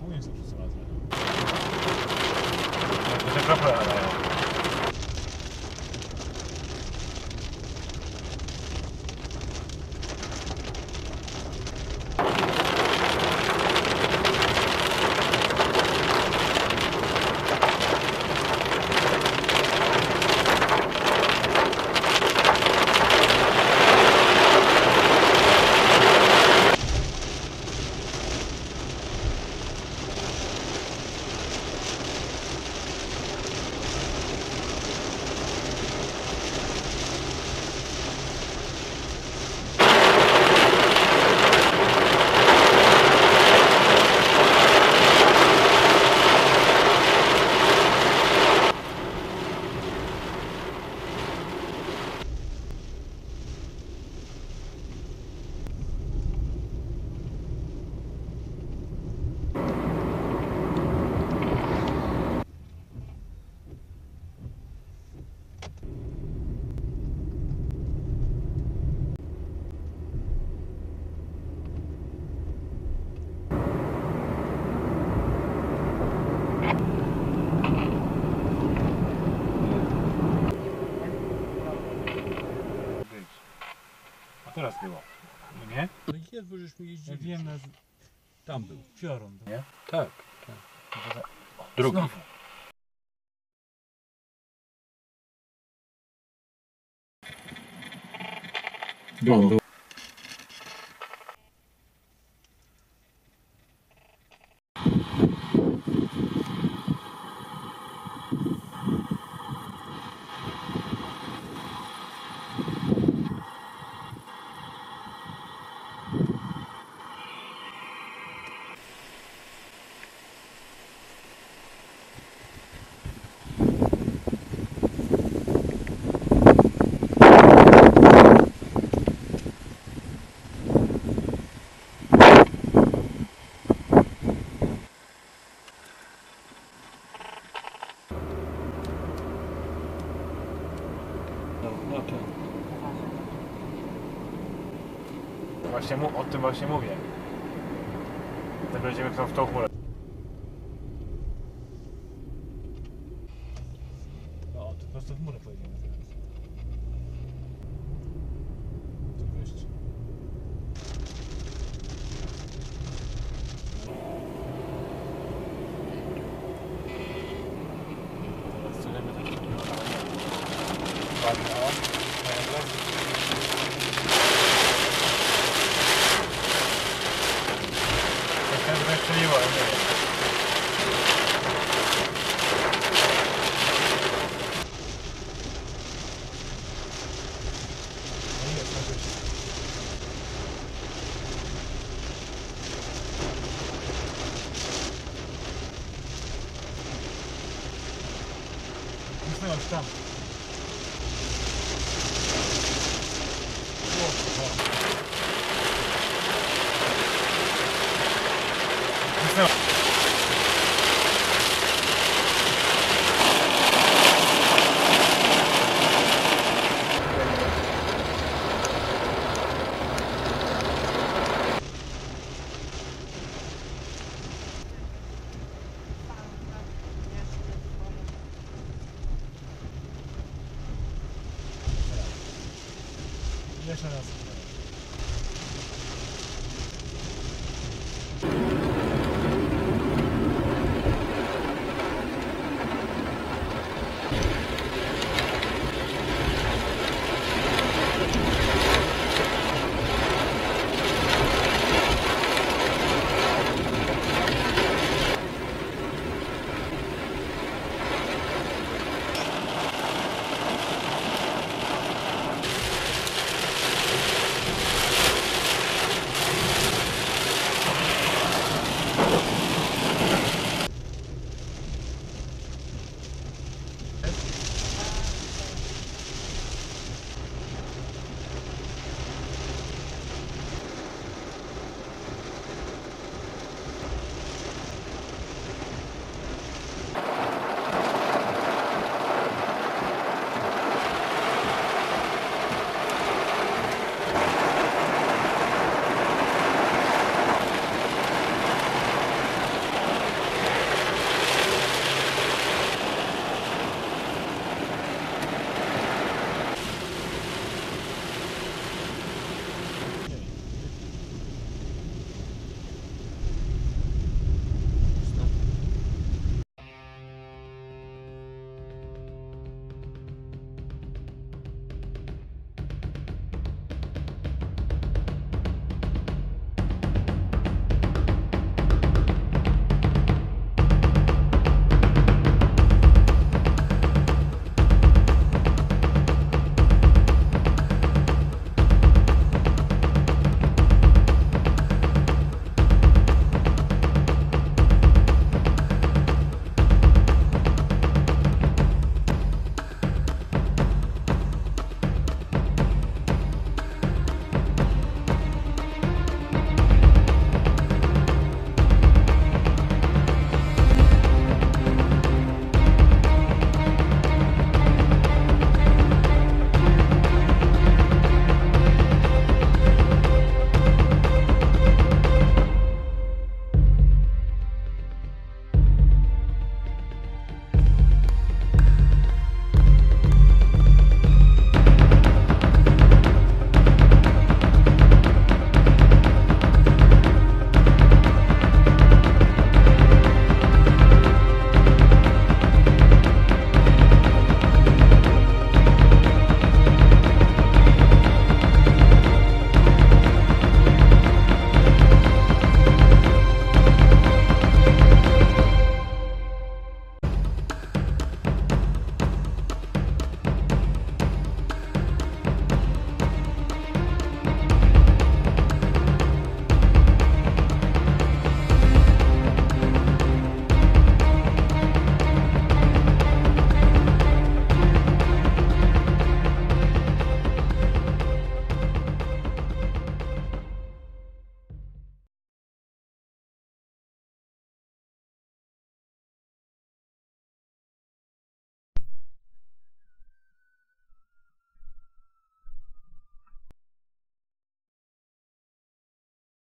później są przeprowadzone. To jest kropla, ale... Teraz było. No nie? No jest, bo żeśmy Ja jeździli. wiem na Tam był. piorun, nie? Tak, tak. Drugi. Znowu. Był. To. Właśnie mu, o tym właśnie mówię. Będziemy w tą chmurę. O, to prosto w murę pojedziemy teraz. Tu jeszcze. Teraz celemy takie Ładnie, o. Węgiel. Trochę trochę strzeliło, ale nie wiem. No i jest, no jest. Usnęłam już tam. O, o. Jeszcze raz.